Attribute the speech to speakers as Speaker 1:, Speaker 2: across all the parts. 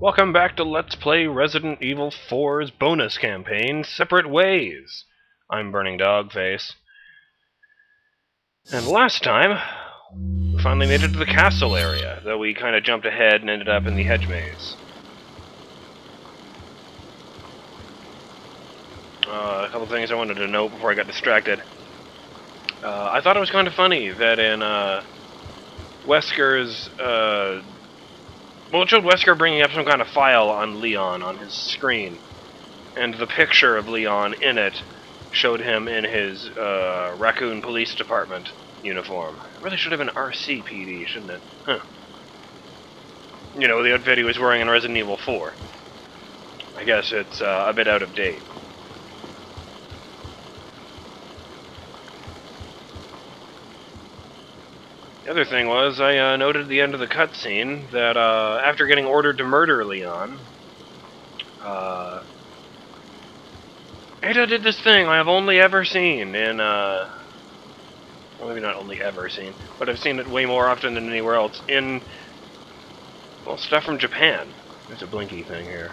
Speaker 1: Welcome back to Let's Play Resident Evil 4's bonus campaign, Separate Ways. I'm Burning Dogface. And last time, we finally made it to the castle area, though we kind of jumped ahead and ended up in the hedge maze. Uh, a couple things I wanted to note before I got distracted. Uh, I thought it was kind of funny that in uh, Wesker's uh, well, it showed Wesker bringing up some kind of file on Leon on his screen, and the picture of Leon in it showed him in his uh, Raccoon Police Department uniform. It really should have been RCPD, shouldn't it? Huh. You know, the outfit he was wearing in Resident Evil 4. I guess it's uh, a bit out of date. The other thing was, I uh, noted at the end of the cutscene that uh, after getting ordered to murder Leon, uh, Ada did this thing I have only ever seen in, uh, well, maybe not only ever seen, but I've seen it way more often than anywhere else in, well, stuff from Japan. There's a blinky thing here.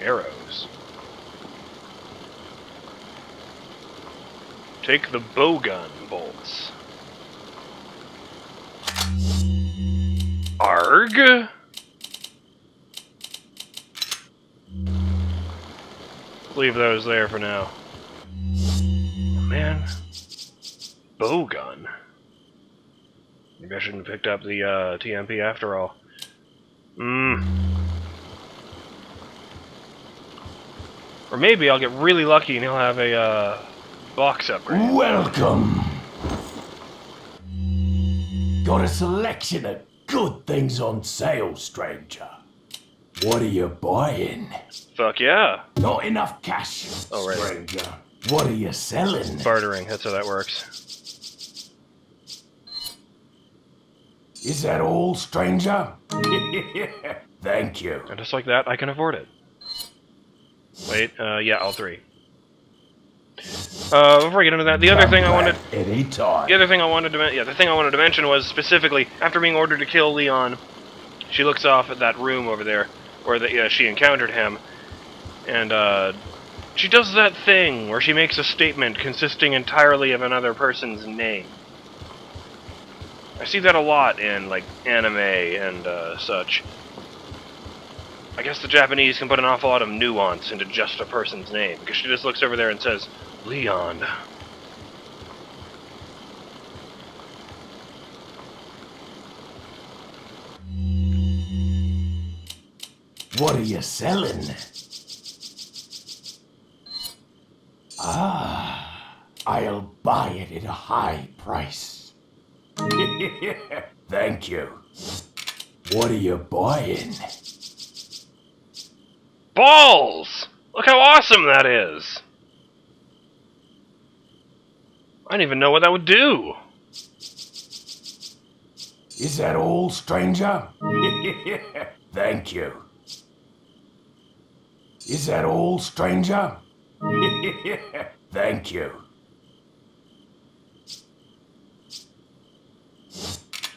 Speaker 1: Arrows. Take the bowgun bolts. Arg? Leave those there for now. Man. Bowgun. Maybe I shouldn't have picked up the uh, TMP after all. Mmm. Or maybe I'll get really lucky and he'll have a, uh, Box upgrade.
Speaker 2: Welcome. Got a selection of good things on sale, stranger. What are you buying?
Speaker 1: Fuck yeah.
Speaker 2: Not enough cash,
Speaker 1: right.
Speaker 2: stranger. What are you selling?
Speaker 1: Bartering, that's how that works.
Speaker 2: Is that all, stranger? Thank you.
Speaker 1: And just like that, I can afford it. Wait, uh, yeah, all three. Uh, before I get into that, the other thing I wanted,
Speaker 2: anytime.
Speaker 1: the other thing I wanted to, yeah, the thing I wanted to mention was specifically after being ordered to kill Leon, she looks off at that room over there where the, yeah, she encountered him, and uh, she does that thing where she makes a statement consisting entirely of another person's name. I see that a lot in like anime and uh, such. I guess the Japanese can put an awful lot of nuance into just a person's name because she just looks over there and says, Leon.
Speaker 2: What are you selling? Ah, I'll buy it at a high price. Thank you. What are you buying?
Speaker 1: Balls! Look how awesome that is! I don't even know what that would do.
Speaker 2: Is that all, stranger? Thank you. Is that all, stranger? Thank you.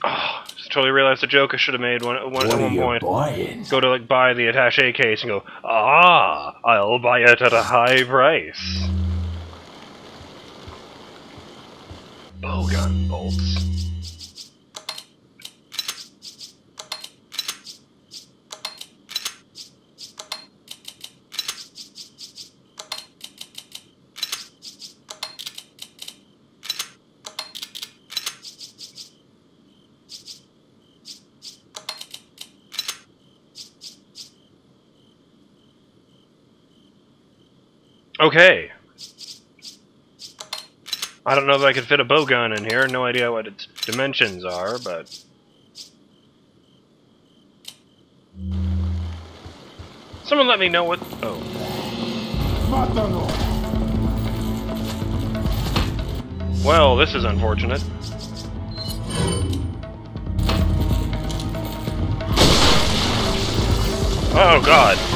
Speaker 1: Oh, just totally realized the joke I should have made one, one, at one point.
Speaker 2: Buying?
Speaker 1: Go to like buy the attaché case and go, ah, I'll buy it at a high price. Bowgun bolts. Okay, I don't know if I could fit a bowgun in here. No idea what its dimensions are, but... Someone let me know what... Oh. Well, this is unfortunate. Oh, God.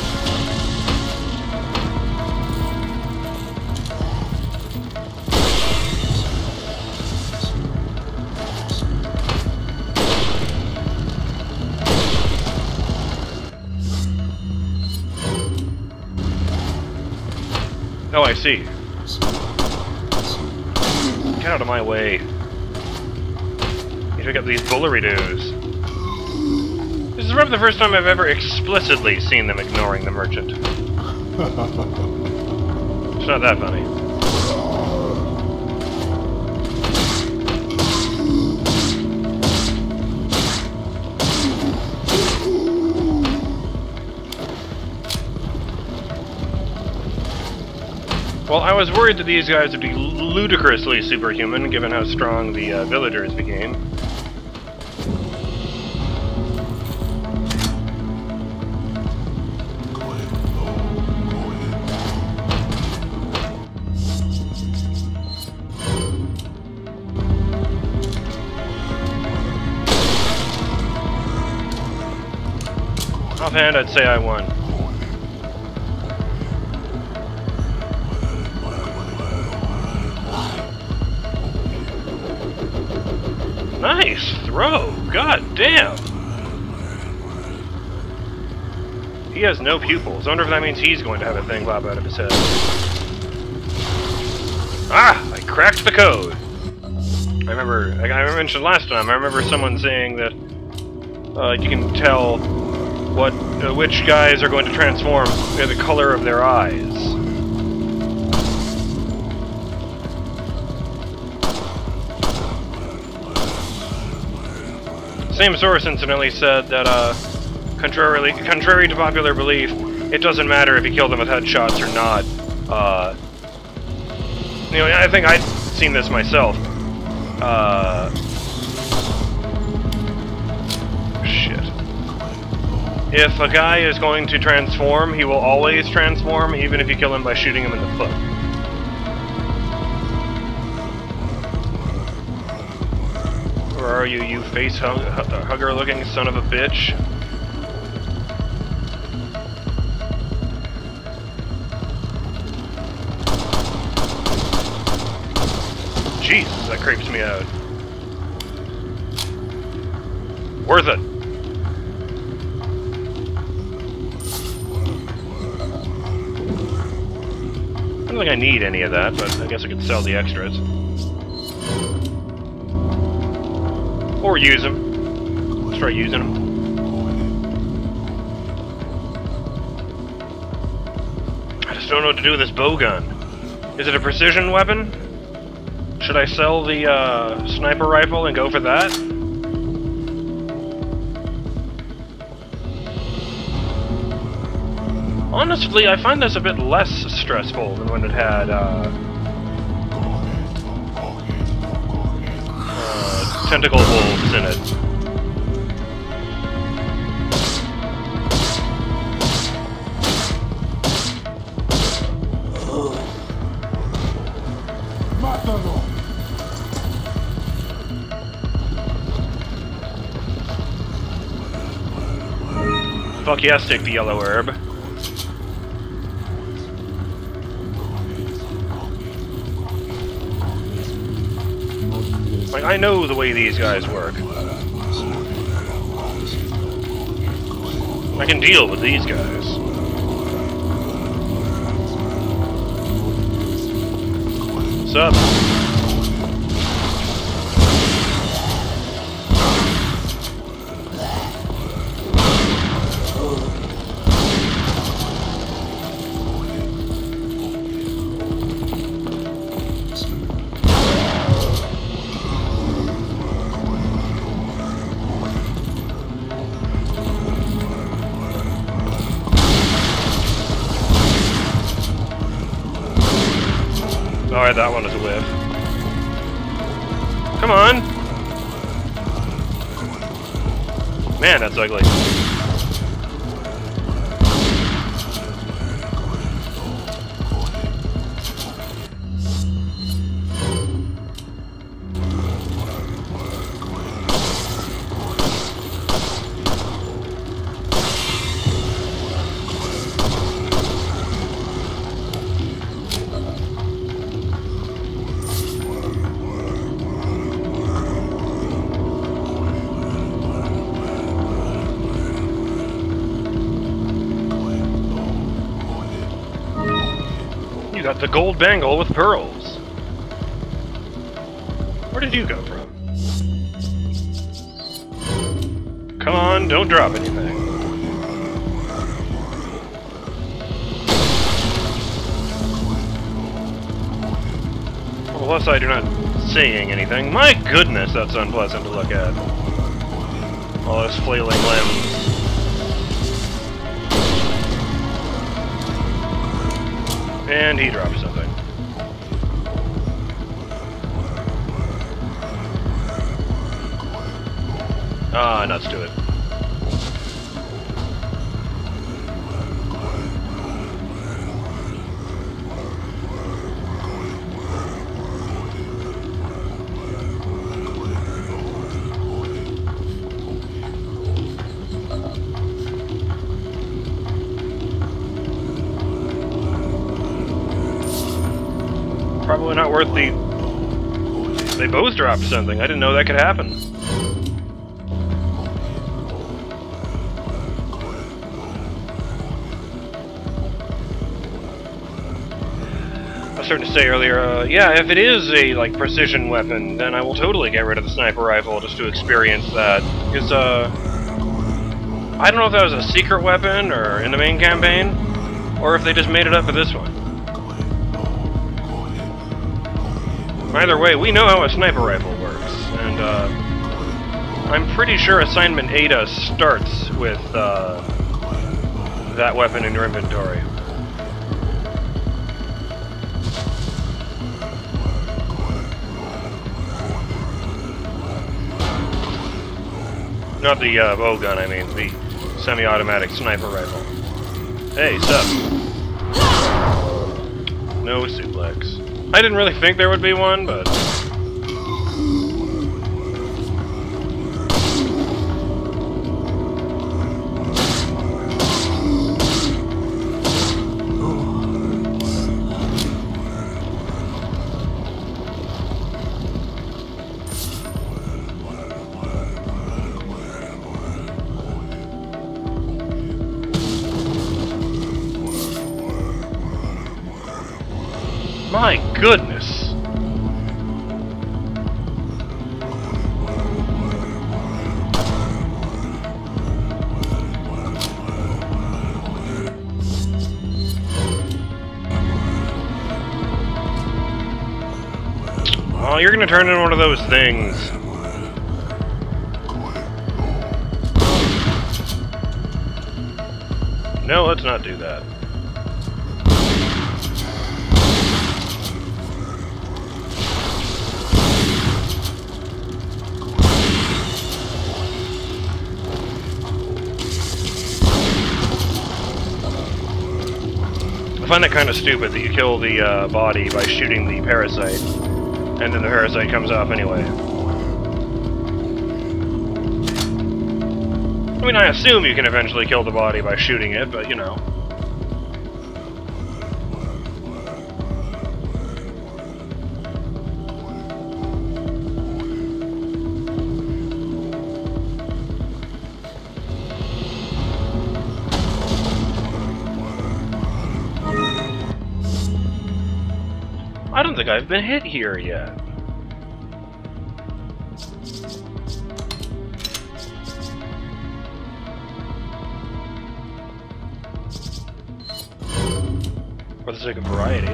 Speaker 1: I see. Get out of my way. You pick up these bulleridoos. This is probably the first time I've ever explicitly seen them ignoring the merchant. It's not that funny. Well, I was worried that these guys would be ludicrously superhuman, given how strong the uh, villagers became. Offhand, I'd say I won. Nice throw! God damn! He has no pupils. I wonder if that means he's going to have a thing pop out of his head. Ah! I cracked the code! I remember, like I mentioned last time, I remember someone saying that uh, you can tell what uh, which guys are going to transform by the color of their eyes. Same source incidentally said that, uh, contrary to popular belief, it doesn't matter if you kill them with headshots or not. Uh, you know, I think I've seen this myself. Uh, shit. If a guy is going to transform, he will always transform, even if you kill him by shooting him in the foot. Are you, you face hug uh, hugger looking son of a bitch? Jesus, that creeps me out. Worth it. I don't think I need any of that, but I guess I could sell the extras. Or use them. Let's try using them. I just don't know what to do with this bow gun. Is it a precision weapon? Should I sell the uh, sniper rifle and go for that? Honestly, I find this a bit less stressful than when it had uh, tentacle wolves in it. Fuck yes, take the yellow herb. Know the way these guys work. I can deal with these guys. What's up? That's ugly. Gold bangle with pearls. Where did you go from? Come on, don't drop anything. Unless I do not seeing anything. My goodness, that's unpleasant to look at. All those flailing limbs. And he dropped something. Ah, nuts to it. Probably not worth the... They both dropped something. I didn't know that could happen. I was starting to say earlier, uh, yeah, if it is a, like, precision weapon, then I will totally get rid of the sniper rifle just to experience that. Because, uh... I don't know if that was a secret weapon, or in the main campaign, or if they just made it up for this one. Either way, we know how a sniper rifle works, and uh, I'm pretty sure Assignment Ada starts with uh, that weapon in your inventory. Not the uh, bow gun, I mean, the semi-automatic sniper rifle. Hey, sup? No suplex. I didn't really think there would be one, but... Oh, you're gonna turn into one of those things. No, let's not do that. I find that kind of stupid that you kill the uh, body by shooting the parasite, and then the parasite comes off anyway. I mean, I assume you can eventually kill the body by shooting it, but you know. Think I've been hit here yet. For the sake of variety.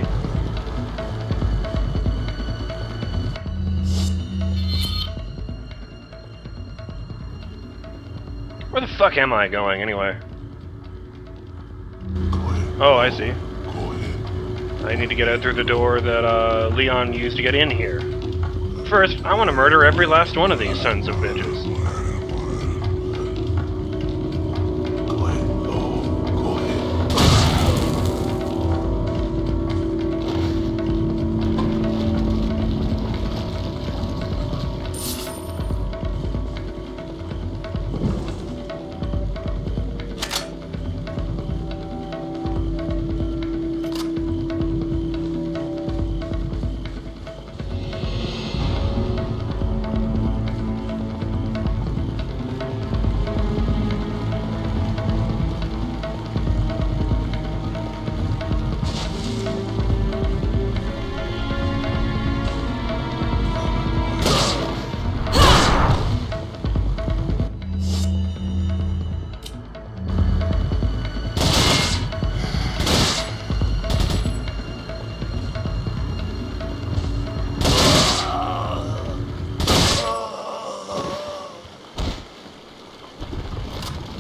Speaker 1: Where the fuck am I going, anyway? Oh, I see. I need to get out through the door that uh, Leon used to get in here. First, I want to murder every last one of these sons of bitches.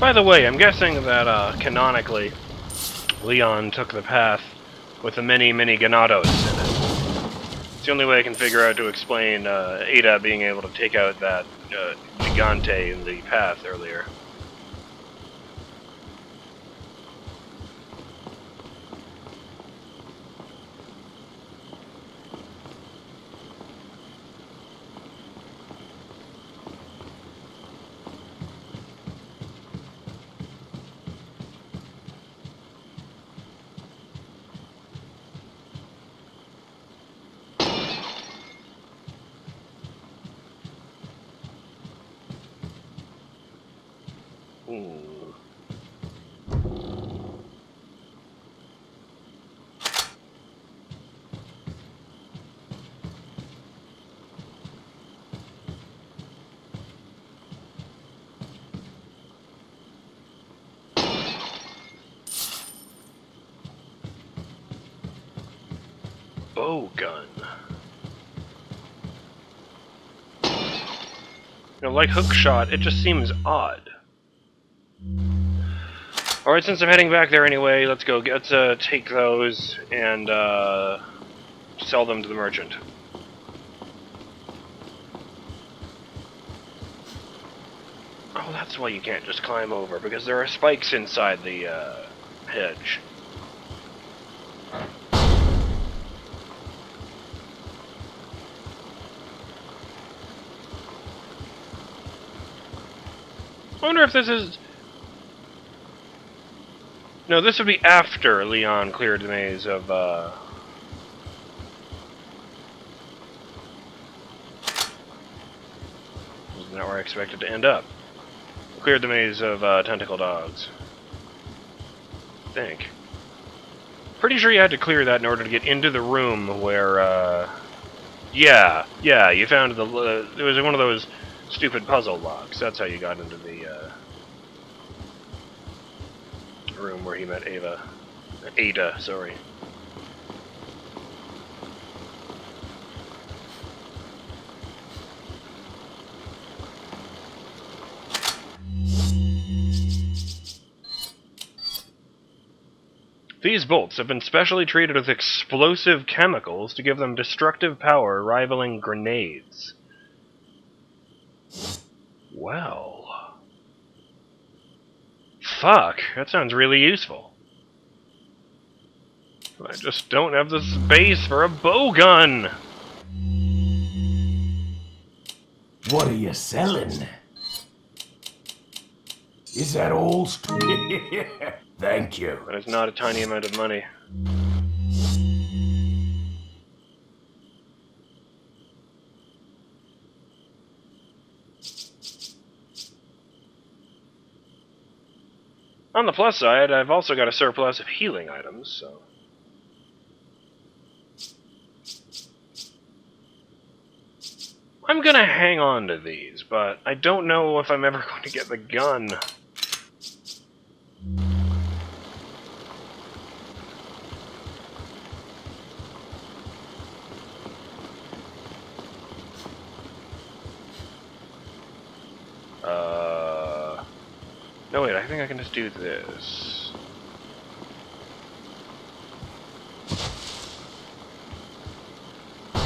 Speaker 1: By the way, I'm guessing that uh, canonically, Leon took the path with the many, many Ganados in it. It's the only way I can figure out to explain uh, Ada being able to take out that uh, Gigante in the path earlier. Ooh. Bow gun. You know, like hookshot, it just seems odd. Alright, since I'm heading back there anyway, let's go. Let's uh, take those and uh, sell them to the merchant. Oh, that's why you can't just climb over, because there are spikes inside the uh, hedge. I wonder if this is no, this would be after Leon cleared the maze of, uh... Not where I expected to end up. Cleared the maze of, uh, tentacle dogs. I think. Pretty sure you had to clear that in order to get into the room where, uh... Yeah, yeah, you found the, uh, it was one of those stupid puzzle locks. That's how you got into the, uh room where he met Ava. Ada, sorry. These bolts have been specially treated with explosive chemicals to give them destructive power rivaling grenades. Well... Fuck, that sounds really useful. I just don't have the space for a bow gun!
Speaker 2: What are you selling? Is that all? Thank you.
Speaker 1: That is not a tiny amount of money. On the plus side, I've also got a surplus of healing items, so... I'm gonna hang on to these, but I don't know if I'm ever going to get the gun. I think I can just do this. I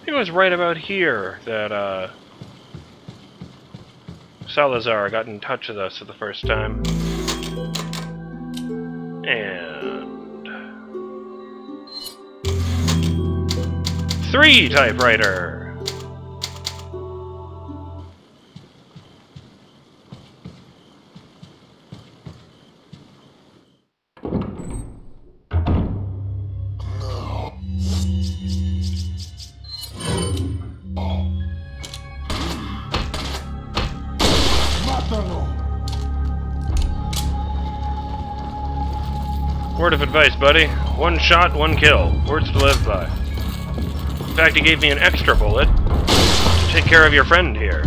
Speaker 1: think it was right about here that, uh, Salazar got in touch with us for the first time. And... Three typewriter! Advice, buddy. One shot, one kill. Words to live by. In fact, he gave me an extra bullet to take care of your friend here.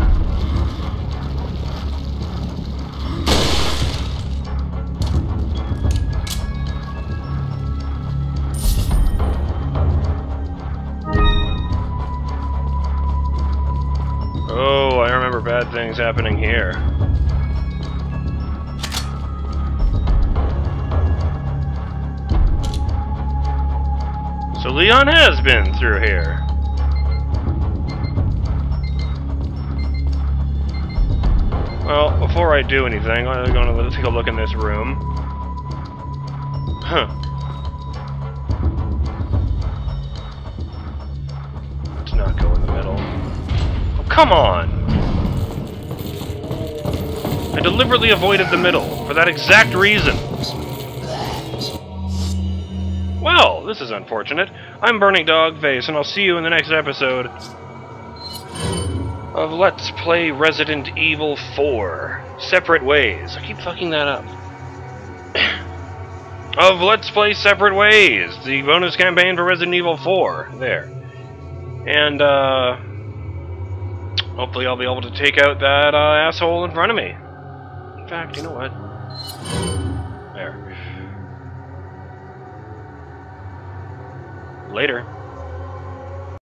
Speaker 1: Oh, I remember bad things happening here. So Leon has been through here. Well, before I do anything, I'm going to take a look in this room. Huh. Let's not go in the middle. Oh, come on! I deliberately avoided the middle, for that exact reason. Well, this is unfortunate. I'm Burning Dog Face, and I'll see you in the next episode of Let's Play Resident Evil 4. Separate Ways. I keep fucking that up. of Let's Play Separate Ways, the bonus campaign for Resident Evil 4. There. And, uh... Hopefully I'll be able to take out that uh, asshole in front of me. In fact, you know what? Later.